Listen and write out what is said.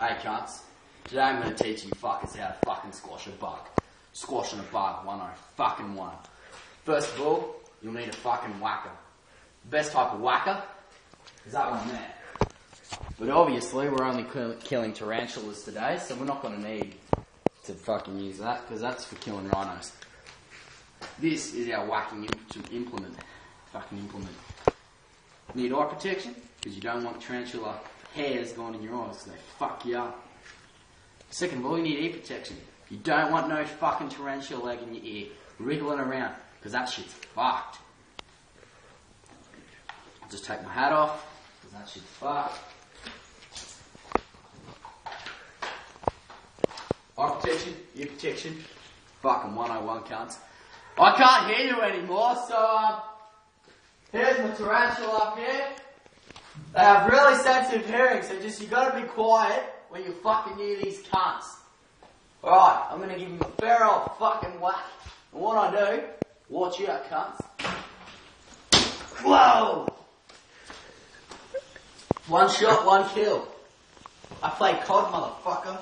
Hey cunts, today I'm gonna teach you fuckers how to fucking squash a bug. Squashing a bug, 101 fucking one. First of all, you'll need a fucking whacker. The best type of whacker is that one there. But obviously we're only kill- killing tarantulas today, so we're not gonna need to fucking use that, because that's for killing rhinos. This is our whacking im- implement. Fucking implement. Need eye protection, because you don't want tarantula hairs going in your eyes, so they fuck you up. Second of all, you need ear protection. You don't want no fucking tarantula leg in your ear, wriggling around, because that shit's fucked. I'll just take my hat off, because that shit's fucked. Eye protection, ear protection, fucking 101 cunts. I can't hear you anymore, so um, here's my tarantula up here. They have really sensitive hearing, so just you gotta be quiet when you're fucking near these cunts. Alright, I'm gonna give him a fair old fucking whack. And what I do, watch out cunts. Whoa! One shot, one kill. I play COD, motherfucker.